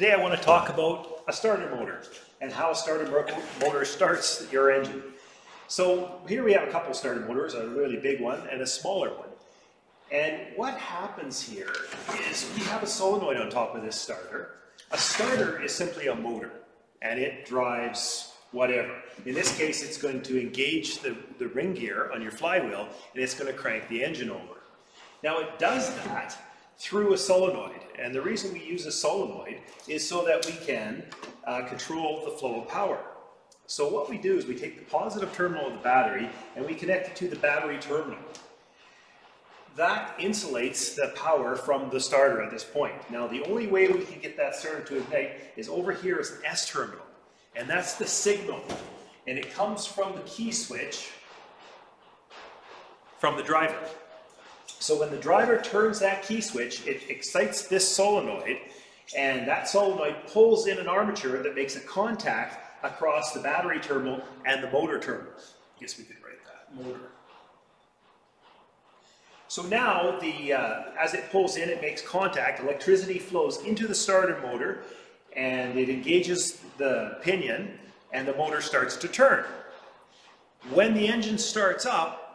Today I want to talk about a starter motor and how a starter motor starts your engine. So here we have a couple starter motors, a really big one and a smaller one. And what happens here is we have a solenoid on top of this starter. A starter is simply a motor and it drives whatever. In this case, it's going to engage the, the ring gear on your flywheel and it's going to crank the engine over. Now it does that through a solenoid. And the reason we use a solenoid is so that we can uh, control the flow of power. So what we do is we take the positive terminal of the battery and we connect it to the battery terminal. That insulates the power from the starter at this point. Now the only way we can get that starter to ignite is over here is an S terminal. And that's the signal. And it comes from the key switch from the driver. So when the driver turns that key switch, it excites this solenoid, and that solenoid pulls in an armature that makes a contact across the battery terminal and the motor terminal. I guess we could write that, motor. So now, the, uh, as it pulls in, it makes contact, electricity flows into the starter motor, and it engages the pinion, and the motor starts to turn. When the engine starts up,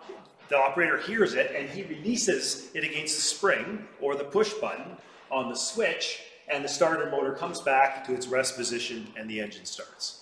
the operator hears it and he releases it against the spring or the push button on the switch, and the starter motor comes back to its rest position and the engine starts.